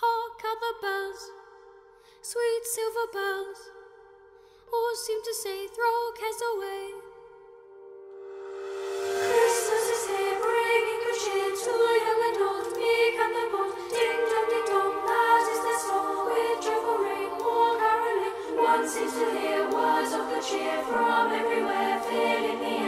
Hark how the bells, sweet silver bells, all seem to say, throw cares away. Christmas is here, bringing good cheer to young and old, meek and the bold. Ding dong, ding dong, that is their song. With joyful ring, more caroling, one seems to hear words of good cheer from everywhere, filling the air.